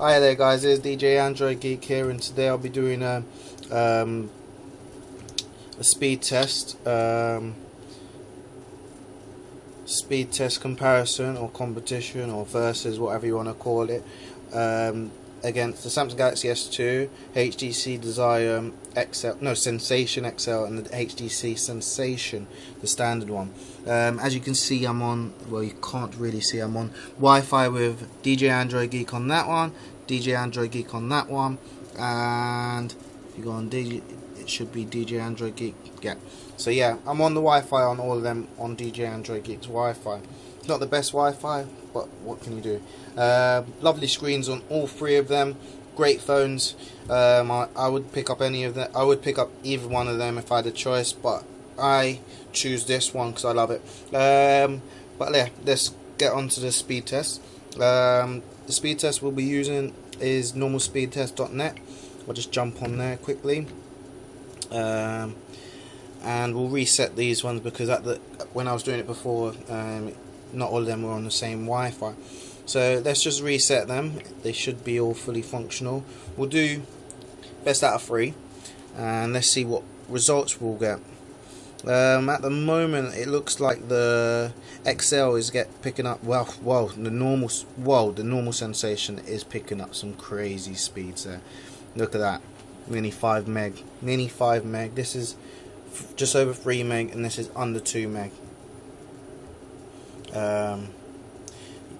Hi there guys, it's DJ Android Geek here and today I'll be doing a, um, a speed test, um, speed test comparison or competition or versus, whatever you want to call it, um, against the Samsung Galaxy S2, HTC Desire XL, no Sensation XL and the HTC Sensation, the standard one. Um, as you can see I'm on, well you can't really see, I'm on Wi-Fi with DJ Android Geek on that one, DJ Android Geek on that one, and if you go on DJ, should be DJ Android Geek, yeah. So yeah, I'm on the Wi-Fi on all of them on DJ Android Geek's Wi-Fi. Not the best Wi-Fi, but what can you do? Uh, lovely screens on all three of them. Great phones. Um, I, I would pick up any of them. I would pick up either one of them if I had a choice, but I choose this one because I love it. Um, but yeah, let's get on to the speed test. Um, the speed test we'll be using is normalspeedtest.net. I'll just jump on there quickly. Um, and we'll reset these ones because at the when I was doing it before, um, not all of them were on the same Wi-Fi. So let's just reset them. They should be all fully functional. We'll do best out of three, and let's see what results we'll get. Um, at the moment, it looks like the XL is get picking up. Well, well, the normal, well, the normal sensation is picking up some crazy speeds there. Look at that, nearly five meg, nearly five meg. This is just over three meg, and this is under two meg. Um,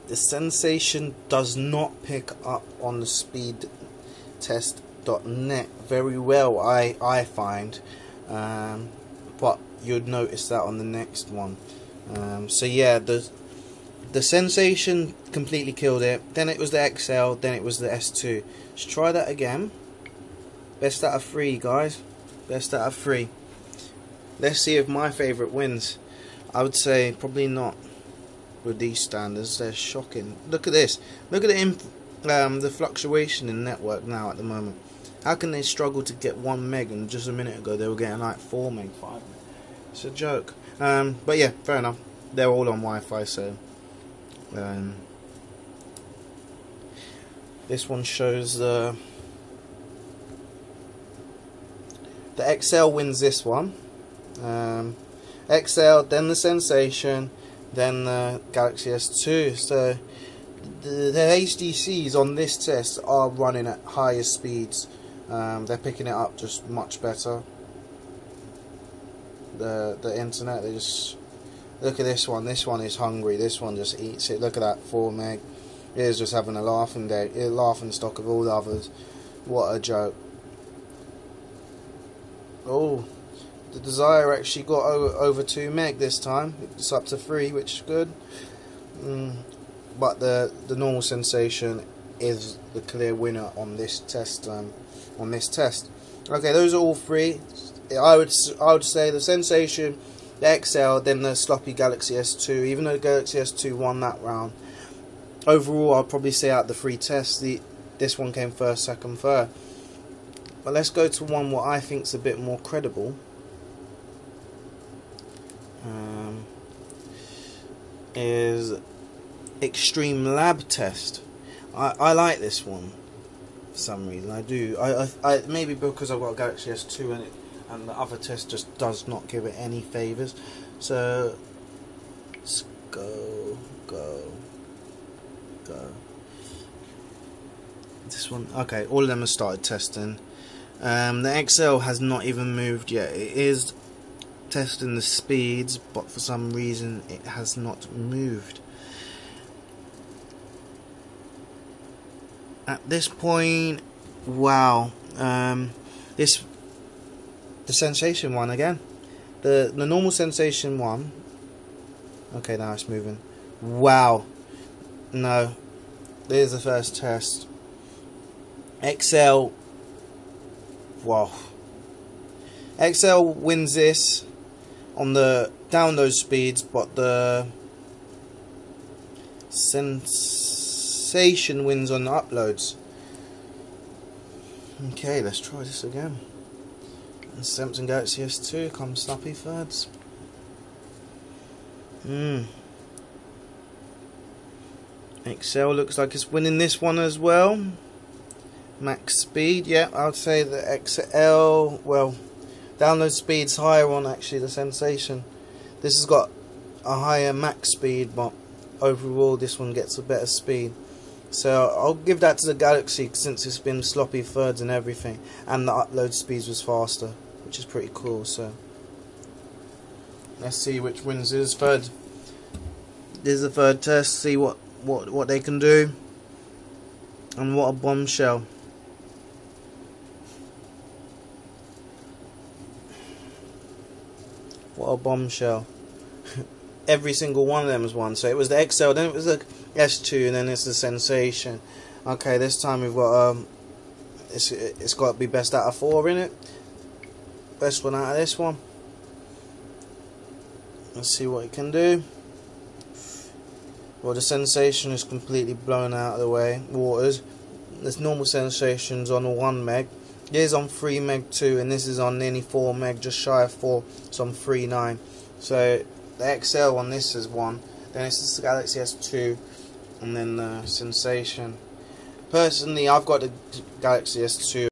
the sensation does not pick up on the speed test.net very well. I I find. Um, but you'd notice that on the next one. Um, so yeah, the the sensation completely killed it. Then it was the XL. Then it was the S2. Let's try that again. Best out of three, guys. Best out of three. Let's see if my favourite wins. I would say probably not with these standards. They're shocking. Look at this. Look at the um, the fluctuation in network now at the moment. How can they struggle to get one meg and just a minute ago they were getting like four meg, five meg? It's a joke. Um, but yeah, fair enough. They're all on Wi-Fi, so um, this one shows the the XL wins this one. Um, XL, then the Sensation, then the Galaxy S2. So the, the HTCs on this test are running at higher speeds. Um, they're picking it up just much better. The the internet, they just look at this one. This one is hungry. This one just eats it. Look at that four meg. It is just having a laughing day, a laughing stock of all the others. What a joke. Oh, the Desire actually got over, over 2 meg this time. It's up to 3, which is good. Mm, but the the normal sensation is the clear winner on this test. Um, on this test. Okay, those are all three. I would I would say the sensation, the XL, then the sloppy Galaxy S2. Even though Galaxy S2 won that round, overall I'd probably say out the three tests, the this one came first, second, third. But let's go to one what I think's a bit more credible. Um, is Extreme Lab Test. I, I like this one for some reason. I do. I, I, I maybe because I've got a Galaxy S2 and it, and the other test just does not give it any favors. So let's go, go, go. This one, okay. All of them have started testing. Um, the XL has not even moved yet. It is testing the speeds, but for some reason it has not moved. At this point, wow, um, this the sensation one again. The the normal sensation one. Okay, now it's moving. Wow, no, there's the first test. XL. Wow. XL wins this on the download speeds, but the sensation wins on the uploads. Okay, let's try this again. And Samsung Galaxy S2 comes snappy thirds. Hmm. XL looks like it's winning this one as well. Max speed. Yeah, I'd say the XL. Well, download speed's higher on actually the Sensation. This has got a higher max speed, but overall this one gets a better speed. So I'll give that to the Galaxy since it's been sloppy thirds and everything, and the upload speeds was faster, which is pretty cool. So let's see which wins this third. This is the third test. See what what what they can do, and what a bombshell. Bombshell. Every single one of them was one. So it was the XL, then it was the S2, and then it's the Sensation. Okay, this time we've got um, it's it's got to be best out of four in it. Best one out of this one. Let's see what it can do. Well, the sensation is completely blown out of the way. Waters. There's normal sensations on the 1 meg. Is on 3 meg 2 and this is on nearly 4 meg, just shy of 4, so I'm 3.9. So the XL on this is 1, then it's the Galaxy S2, and then the Sensation. Personally, I've got the Galaxy S2.